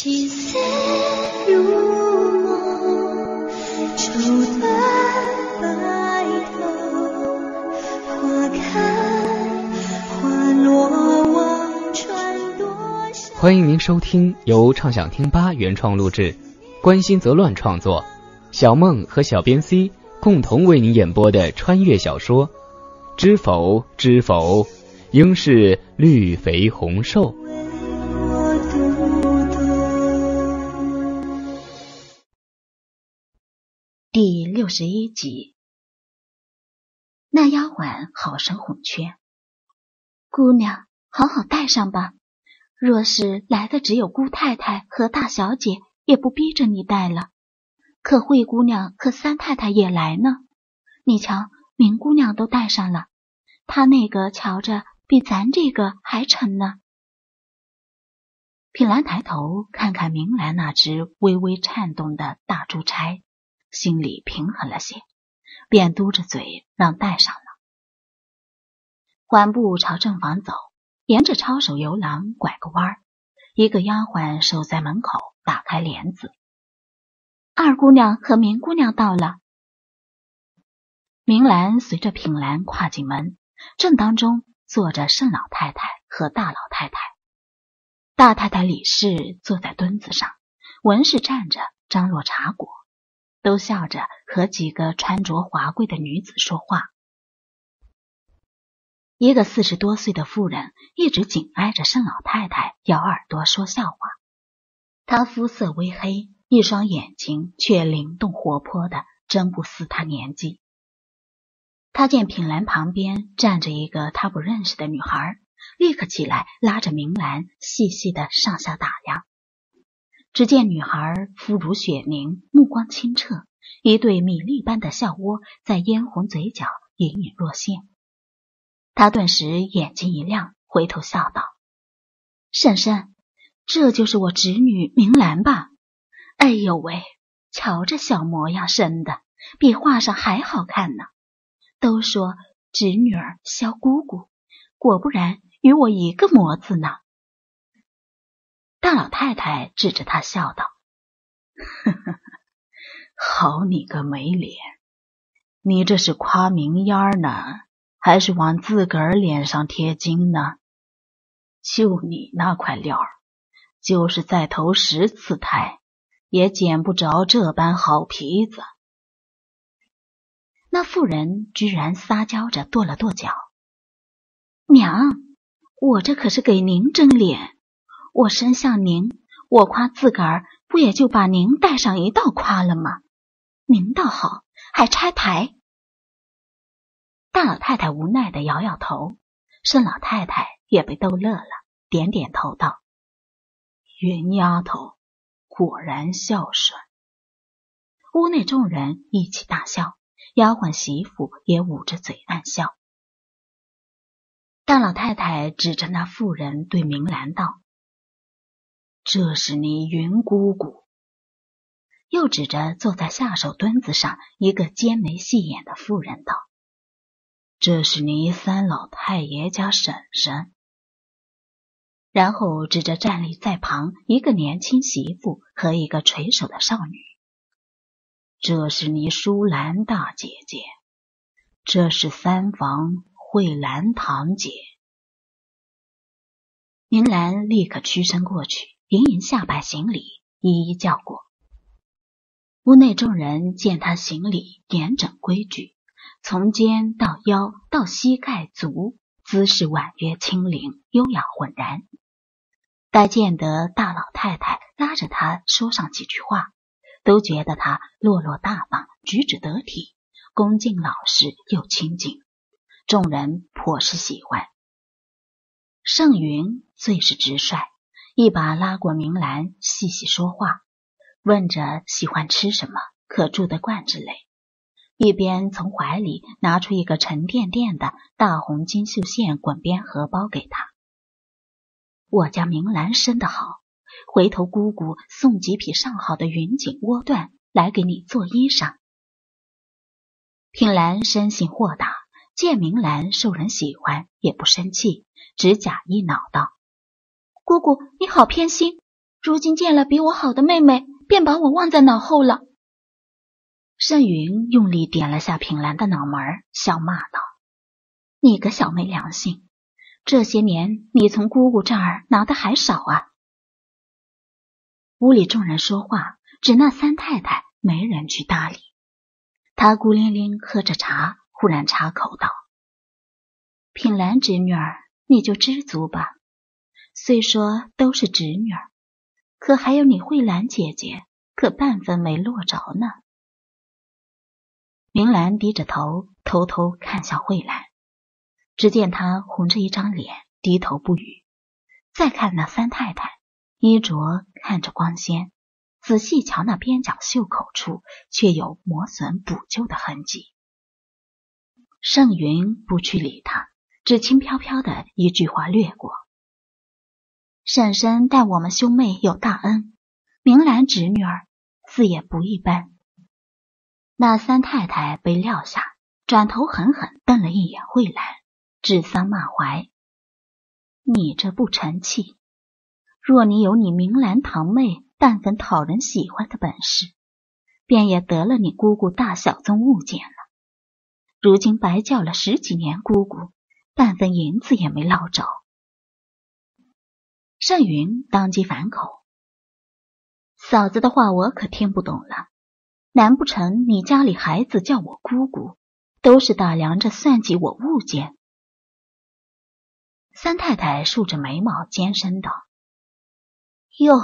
细丝如梦，绸缎白头，花开花落望穿多。欢迎您收听由畅想听吧原创录制，关心则乱创作，小梦和小编 C 共同为您演播的穿越小说《知否知否》，应是绿肥红瘦。第六十一集，那丫鬟好生哄劝：“姑娘，好好带上吧。若是来的只有姑太太和大小姐，也不逼着你带了。可惠姑娘和三太太也来呢。你瞧，明姑娘都带上了，她那个瞧着比咱这个还沉呢。”品兰抬头看看明兰那只微微颤动的大珠钗，心里平衡了些，便嘟着嘴让带上了。缓步朝正房走，沿着抄手游廊拐个弯儿，一个丫鬟守在门口打开帘子。二姑娘和明姑娘到了。明兰随着品兰跨进门，正当中坐着盛老太太和大老太太。大太太李氏坐在墩子上，文氏站着张罗茶果，都笑着和几个穿着华贵的女子说话。一个四十多岁的妇人一直紧挨着盛老太太咬耳朵说笑话。她肤色微黑，一双眼睛却灵动活泼的，真不似她年纪。她见品兰旁边站着一个她不认识的女孩。立刻起来，拉着明兰细细的上下打量。只见女孩肤如雪凝，目光清澈，一对米粒般的笑窝在嫣红嘴角隐隐若现。他顿时眼睛一亮，回头笑道：“婶婶，这就是我侄女明兰吧？哎呦喂，瞧这小模样生的，比画上还好看呢。都说侄女儿削姑姑，果不然。”与我一个模子呢。大老太太指着他笑道：“呵呵呵，好你个没脸！你这是夸明烟儿呢，还是往自个儿脸上贴金呢？就你那块料儿，就是再投十次胎，也捡不着这般好皮子。”那妇人居然撒娇着跺了跺脚：“娘。”我这可是给您争脸，我伸向您，我夸自个儿，不也就把您带上一道夸了吗？您倒好，还拆台。大老太太无奈的摇摇头，盛老太太也被逗乐了，点点头道：“云丫头果然孝顺。”屋内众人一起大笑，丫鬟媳妇也捂着嘴暗笑。大老太太指着那妇人对明兰道：“这是你云姑姑。”又指着坐在下手墩子上一个尖眉细眼的妇人道：“这是你三老太爷家婶婶。”然后指着站立在旁一个年轻媳妇和一个垂手的少女：“这是你淑兰大姐姐，这是三房。”慧兰堂姐，明兰立刻屈身过去，盈盈下拜行礼，一一叫过。屋内众人见他行礼严整规矩，从肩到腰到膝盖足，姿势婉约轻灵，优雅浑然。待见得大老太太拉着他说上几句话，都觉得他落落大方，举止得体，恭敬老实又亲近。众人颇是喜欢。盛云最是直率，一把拉过明兰，细细说话，问着喜欢吃什么，可住得惯之类，一边从怀里拿出一个沉甸甸的大红金绣线滚边荷包给他。我家明兰生得好，回头姑姑送几匹上好的云锦窝缎来给你做衣裳。品兰生性豁达。见明兰受人喜欢，也不生气，只假意恼道：“姑姑，你好偏心，如今见了比我好的妹妹，便把我忘在脑后了。盛云用力点了下品兰的脑门，笑骂道：“你个小没良心！这些年你从姑姑这儿拿的还少啊！”屋里众人说话，只那三太太没人去搭理。她孤零零喝着茶，忽然插口道：“品兰侄女儿，你就知足吧。虽说都是侄女儿，可还有你慧兰姐姐，可半分没落着呢。”明兰低着头，偷偷看向慧兰，只见她红着一张脸，低头不语。再看那三太太，衣着看着光鲜，仔细瞧那边角袖口处，却有磨损补救的痕迹。盛云不去理他，只轻飘飘的一句话掠过：“婶婶待我们兄妹有大恩，明兰侄女儿自也不一般。”那三太太被撂下，转头狠狠瞪了一眼慧兰，指桑骂槐：“你这不成器！若你有你明兰堂妹半分讨人喜欢的本事，便也得了你姑姑大小宗物件了。如今白叫了十几年姑姑，半分银子也没捞着。”盛云当即反口：“嫂子的话我可听不懂了。”难不成你家里孩子叫我姑姑，都是打量着算计我物件？三太太竖着眉毛，尖声道：“哟，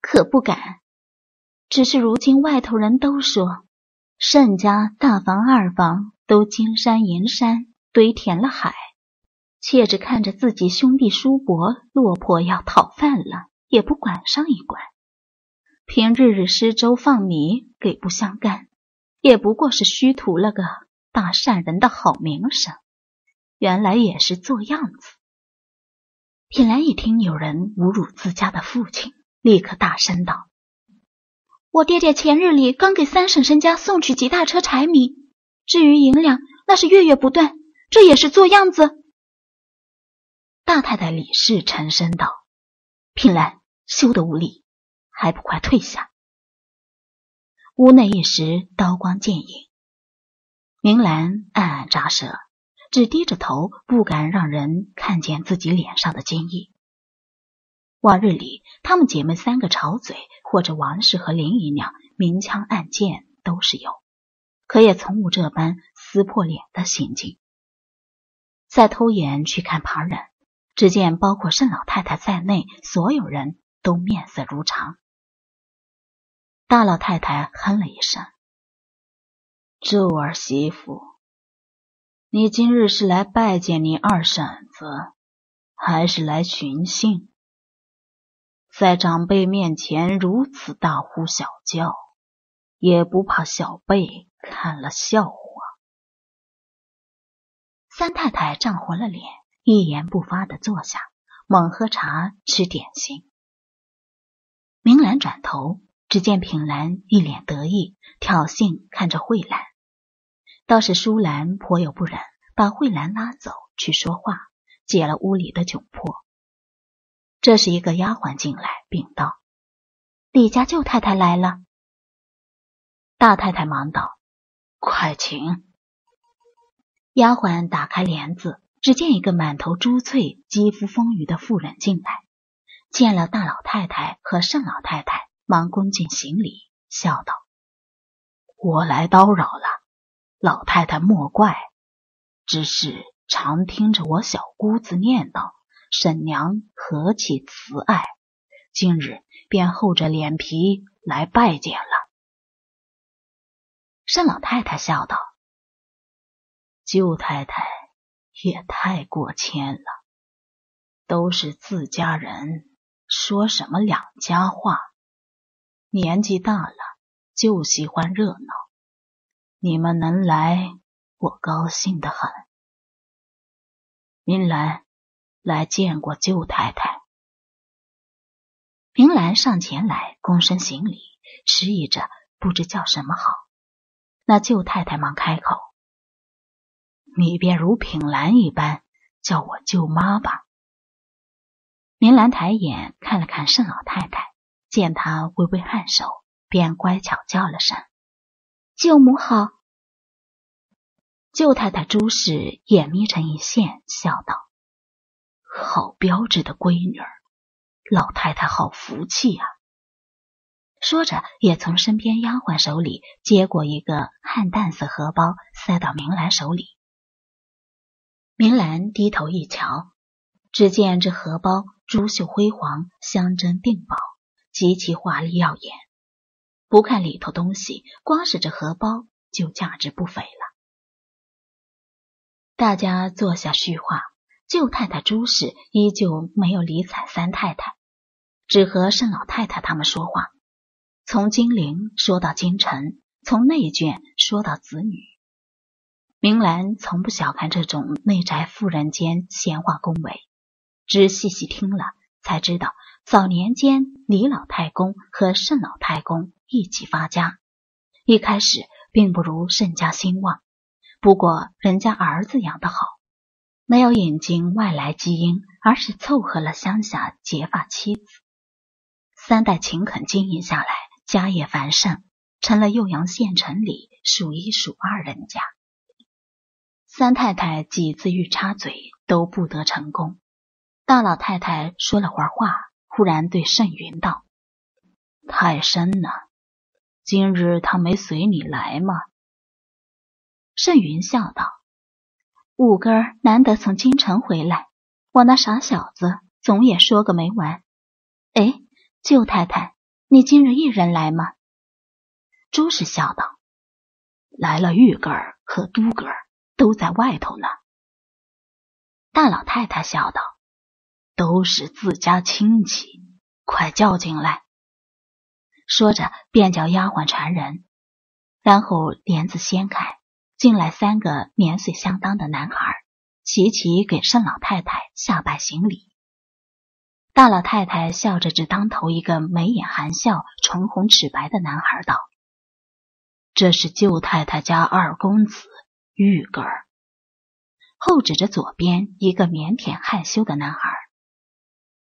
可不敢。只是如今外头人都说，盛家大房二房都金山银山堆填了海，妾只看着自己兄弟叔伯落魄要讨饭了，也不管上一管。”凭日日施粥放米给不相干，也不过是虚图了个大善人的好名声。原来也是做样子。品兰一听有人侮辱自家的父亲，立刻大声道：“我爹爹前日里刚给三婶婶家送去几大车柴米，至于银两，那是月月不断，这也是做样子。”大太太李氏沉声道：“聘兰，休得无礼。”还不快退下！屋内一时刀光剑影，明兰暗暗咂舌，只低着头，不敢让人看见自己脸上的惊异。往日里，她们姐妹三个吵嘴，或者王氏和林姨娘明枪暗箭都是有，可也从无这般撕破脸的行径。再偷眼去看旁人，只见包括盛老太太在内，所有人都面色如常。大老太太哼了一声：“周儿媳妇，你今日是来拜见你二婶子，还是来寻衅？在长辈面前如此大呼小叫，也不怕小辈看了笑话？”三太太涨红了脸，一言不发的坐下，猛喝茶吃点心。明兰转头。只见品兰一脸得意，挑衅看着慧兰，倒是舒兰颇有不忍，把慧兰拉走去说话，解了屋里的窘迫。这时，一个丫鬟进来禀道：“李家舅太太来了。”大太太忙道：“快请。”丫鬟打开帘子，只见一个满头珠翠、肌肤丰腴的妇人进来，见了大老太太和盛老太太。忙恭敬行礼，笑道：“我来叨扰了，老太太莫怪。只是常听着我小姑子念叨，婶娘何其慈爱，今日便厚着脸皮来拜见了。”盛老太太笑道：“舅太太也太过谦了，都是自家人，说什么两家话。”年纪大了，就喜欢热闹。你们能来，我高兴的很。明兰，来见过舅太太。明兰上前来，躬身行礼，迟疑着，不知叫什么好。那舅太太忙开口：“你便如品兰一般，叫我舅妈吧。”明兰抬眼看了看盛老太太。见她微微颔首，便乖巧叫了声：“舅母好。”舅太太朱氏眼眯成一线，笑道：“好标致的闺女儿，老太太好福气呀。”说着，也从身边丫鬟手里接过一个汗淡色荷包，塞到明兰手里。明兰低头一瞧，只见这荷包珠绣辉煌，镶针定宝，极其华丽耀眼。不看里头东西，光是这荷包就价值不菲了。大家坐下叙话，舅太太朱氏依旧没有理睬三太太，只和盛老太太他们说话。从金陵说到京城，从内眷说到子女，明兰从不小看这种内宅妇人间闲话恭维，只细细听了，才知道早年间李老太公和盛老太公一起发家，一开始并不如盛家兴旺。不过，人家儿子养得好，没有引进外来基因，而是凑合了乡下结发妻子。三代勤恳经营下来，家业繁盛，成了酉阳县城里数一数二人家。三太太几次欲插嘴，都不得成功。大老太太说了会儿话，忽然对盛云道：“太深了，今日他没随你来吗？”盛云笑道：“五哥儿难得从京城回来，我那傻小子总也说个没完。哎，舅太太，你今日一人来吗？”朱氏笑道：“来了，玉哥儿和都哥儿都在外头呢。”大老太太笑道：“都是自家亲戚，快叫进来。”说着便叫丫鬟传人，然后帘子掀开。进来三个年岁相当的男孩，齐齐给盛老太太下拜行礼。大老太太笑着指当头一个眉眼含笑、唇红齿白的男孩道：“这是舅太太家二公子玉哥儿。”后指着左边一个腼腆害羞的男孩：“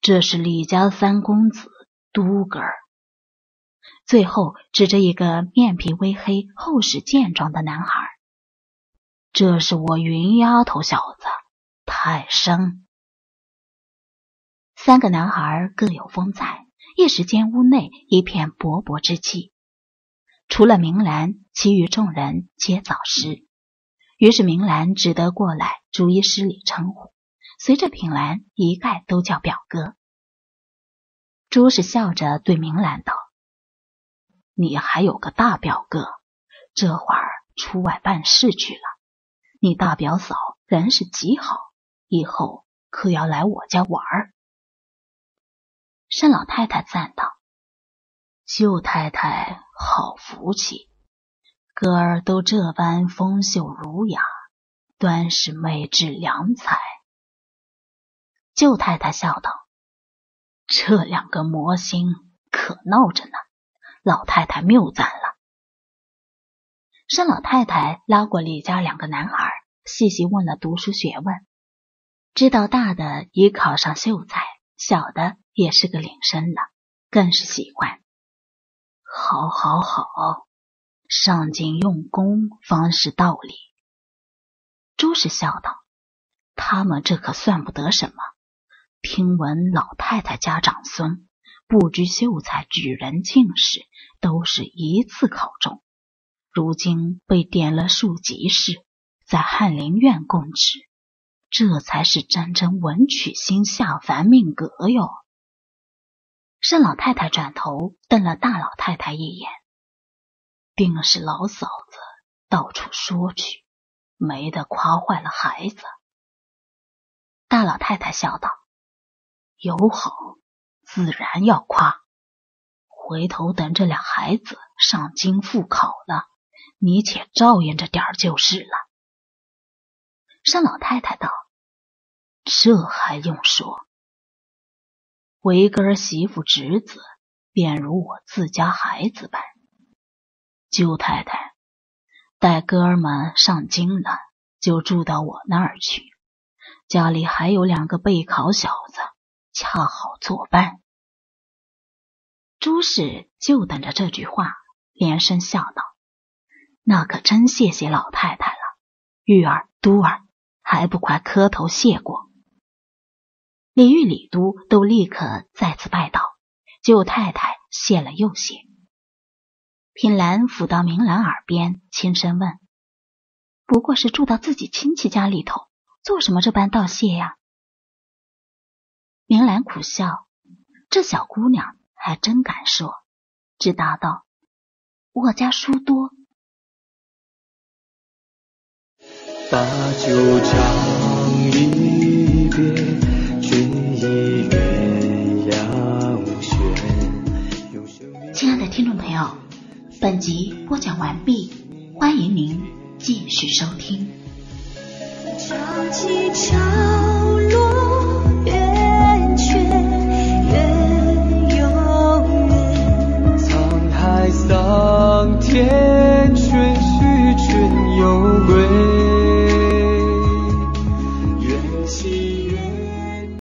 这是李家三公子都哥儿。”最后指着一个面皮微黑、厚实健壮的男孩。这是我云丫头小子泰生。三个男孩各有风采，一时间屋内一片勃勃之气。除了明兰，其余众人皆早逝。于是明兰只得过来逐一施礼称呼，随着品兰一概都叫表哥。朱氏笑着对明兰道：“你还有个大表哥，这会儿出外办事去了。”你大表嫂人是极好，以后可要来我家玩儿。单老太太赞道：“舅太太好福气，哥儿都这般风秀儒雅，端是美质良才。”舅太太笑道：“这两个魔星可闹着呢，老太太谬赞了。”单老太太拉过李家两个男孩，细细问了读书学问，知道大的已考上秀才，小的也是个领生了，更是喜欢。好，好，好，上进用功方是道理。朱氏笑道：“他们这可算不得什么。听闻老太太家长孙不知秀才、举人、进士，都是一次考中。”如今被点了数级士，在翰林院供职，这才是真正文曲星下凡命格哟。盛老太太转头瞪了大老太太一眼，定是老嫂子到处说去，没得夸坏了孩子。大老太太笑道：“有好，自然要夸。回头等这俩孩子上京赴考了。”你且照应着点儿就是了。单老太太道：“这还用说？为哥儿媳妇侄子，便如我自家孩子般。舅太太待哥儿们上京了，就住到我那儿去。家里还有两个备考小子，恰好作伴。”朱氏就等着这句话，连声笑道：“那可真谢谢老太太了，玉儿、都儿还不快磕头谢过。”李玉、李都都立刻再次拜倒，舅太太谢了又谢。品兰抚到明兰耳边，轻声问：“不过是住到自己亲戚家里头，做什么这般道谢呀？”明兰苦笑，这小姑娘还真敢说，只答道：“我家书多。”把酒唱一别。集播讲完毕，欢迎您继续收听。唱起唱。